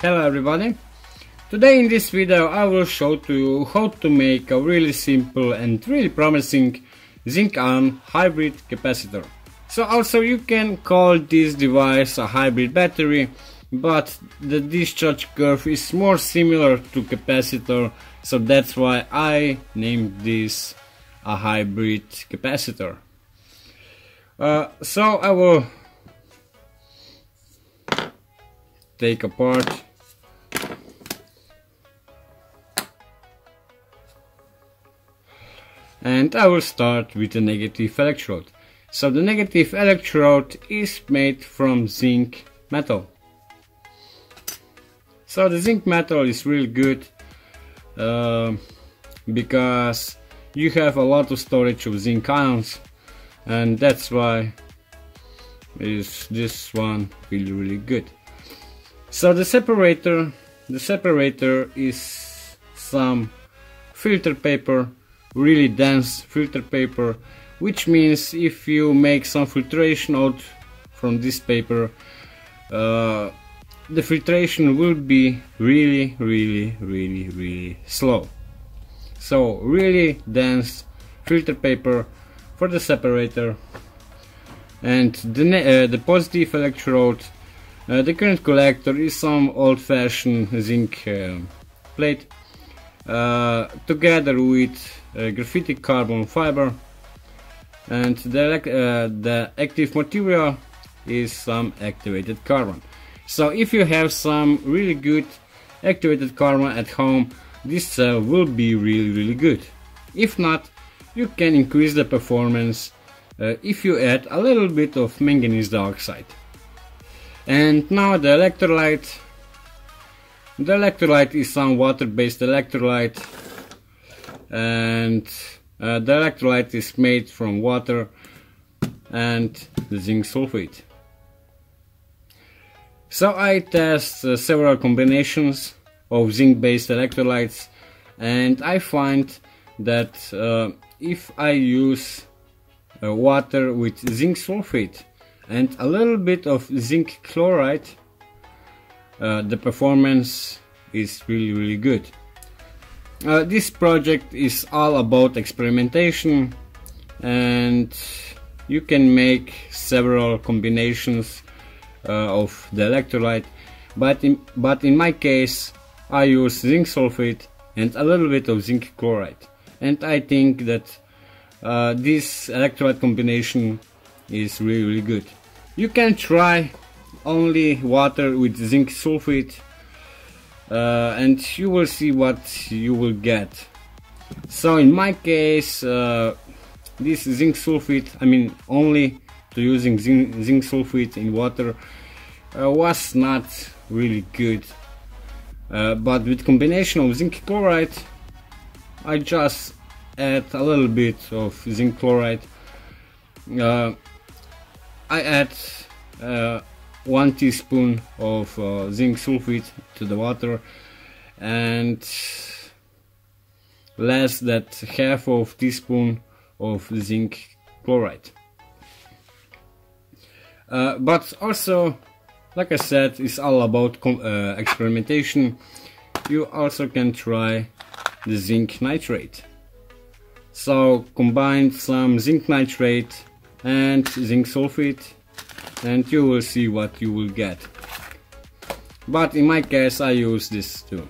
Hello everybody! Today in this video I will show to you how to make a really simple and really promising zinc-ion hybrid capacitor. So also you can call this device a hybrid battery but the discharge curve is more similar to capacitor so that's why I named this a hybrid capacitor. Uh, so I will take apart and I will start with the negative electrode. So the negative electrode is made from zinc metal. So the zinc metal is really good uh, because you have a lot of storage of zinc ions and that's why is this one really really good. So the separator, the separator is some filter paper really dense filter paper which means if you make some filtration out from this paper uh, the filtration will be really really really really slow. So really dense filter paper for the separator. And the, uh, the positive electrode uh, the current collector is some old-fashioned zinc uh, plate uh, together with graphitic carbon fiber and the, uh, the active material is some activated carbon. So if you have some really good activated carbon at home, this cell will be really really good. If not, you can increase the performance uh, if you add a little bit of manganese dioxide. And now the electrolyte. The electrolyte is some water-based electrolyte and uh, the electrolyte is made from water and zinc sulfate. So I test uh, several combinations of zinc based electrolytes and I find that uh, if I use uh, water with zinc sulfate and a little bit of zinc chloride uh, the performance is really really good. Uh, this project is all about experimentation and you can make several combinations uh, of the electrolyte but in, but in my case I use zinc sulfate and a little bit of zinc chloride and I think that uh, this electrolyte combination is really really good. You can try only water with zinc sulfate uh, and you will see what you will get. So in my case uh, this zinc sulfate I mean only to using zinc, zinc sulfate in water uh, was not really good. Uh, but with combination of zinc chloride I just add a little bit of zinc chloride. Uh, I add uh, one teaspoon of uh, zinc sulfate to the water and less than half of teaspoon of zinc chloride. Uh, but also like I said it's all about uh, experimentation. You also can try the zinc nitrate. So combine some zinc nitrate and zinc sulfate and you will see what you will get. But in my case I use this too.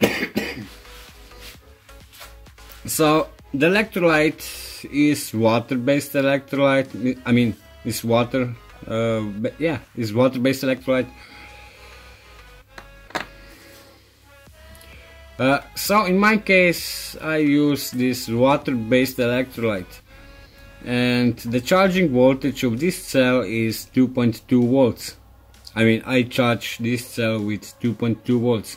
So the electrolyte is water-based electrolyte. I mean it's water uh, yeah it's water-based electrolyte. Uh, so in my case I use this water-based electrolyte and the charging voltage of this cell is 2.2 volts. I mean I charge this cell with 2.2 volts.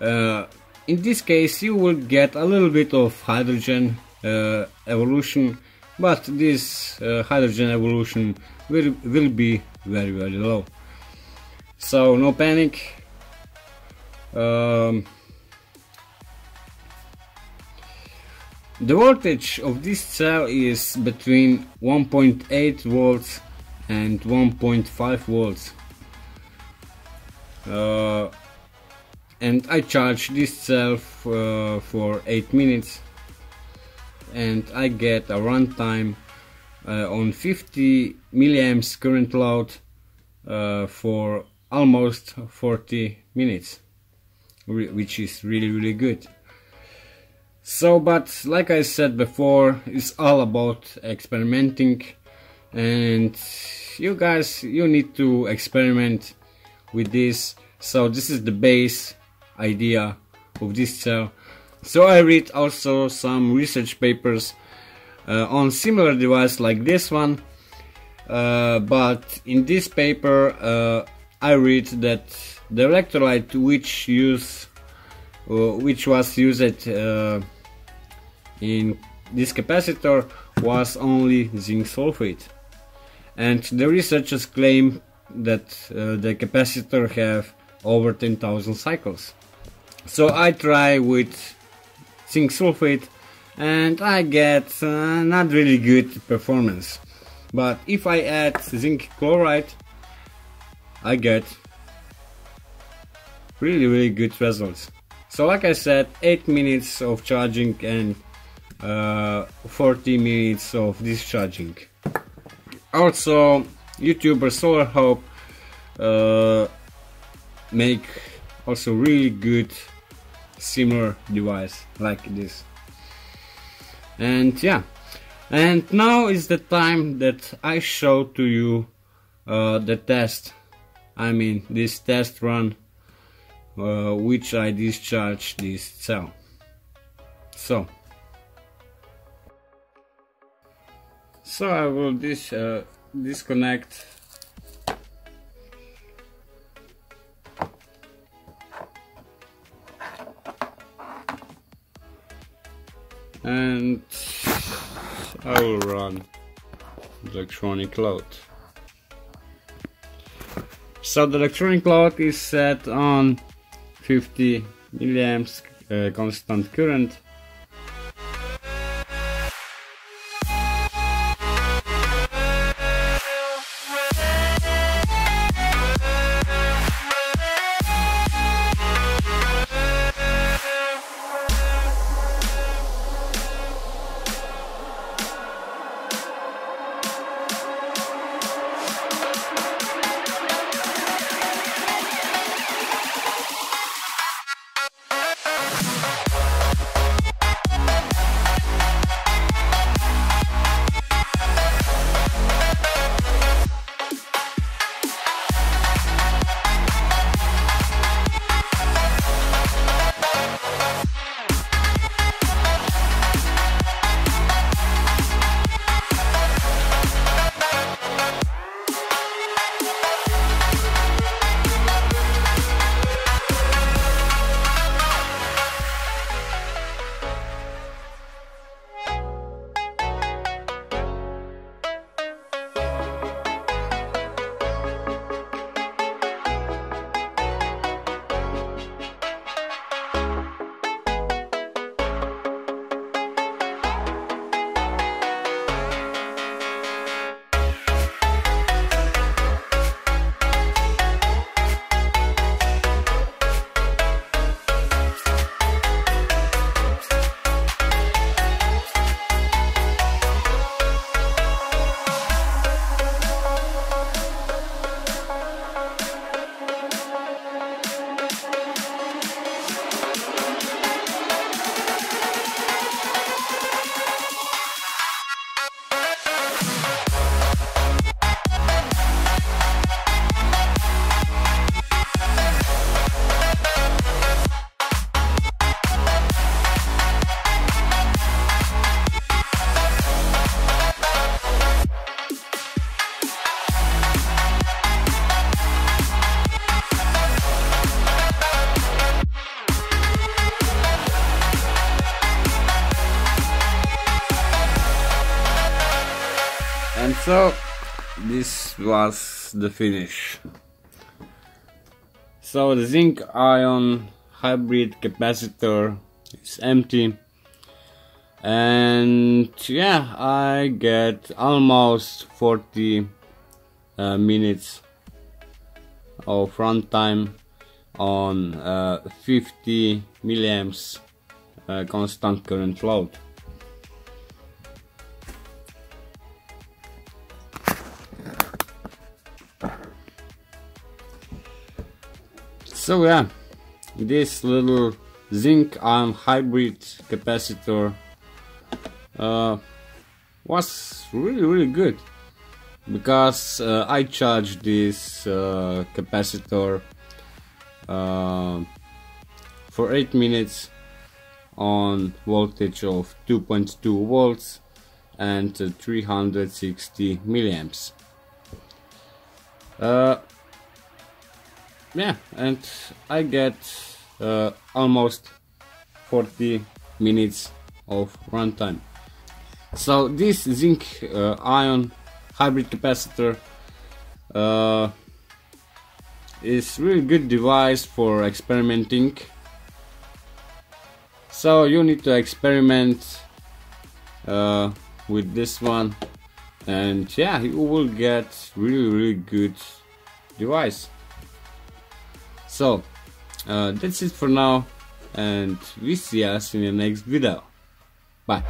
Uh, in this case you will get a little bit of hydrogen uh, evolution but this uh, hydrogen evolution will, will be very very low. So no panic. Um, The voltage of this cell is between 1.8 volts and 1.5 volts. uh, and I charge this cell uh, for 8 minutes and I get a runtime uh, on 50 milliamps current load uh, for almost 40 minutes which is really really good so but like I said before it's all about experimenting and you guys you need to experiment with this. So this is the base idea of this cell so I read also some research papers uh, on similar device like this one uh, but in this paper uh, I read that the electrolyte which use which was used uh, in this capacitor was only zinc sulfate. And the researchers claim that uh, the capacitor have over 10,000 cycles. So I try with zinc sulfate and I get uh, not really good performance. But if I add zinc chloride I get really really good results so like I said 8 minutes of charging and uh, 40 minutes of discharging. Also youtuber solar hope uh, make also really good similar device like this. And yeah. And now is the time that I show to you uh, the test. I mean this test run uh, which I discharge this cell. So. So I will dis uh, disconnect. And I will run electronic load. So the electronic load is set on 50 milliamps uh, constant current so this was the finish so the zinc ion hybrid capacitor is empty and yeah I get almost 40 uh, minutes of runtime on uh, 50 milliamps uh, constant current load. So yeah, this little zinc ion hybrid capacitor uh, was really really good because uh, I charged this uh, capacitor uh, for 8 minutes on voltage of 2.2 volts and 360 milliamps. Yeah, and I get uh, almost 40 minutes of runtime. So this zinc uh, ion hybrid capacitor uh, is really good device for experimenting. So you need to experiment uh, with this one and yeah you will get really really good device so uh, that's it for now and we see us in the next video. Bye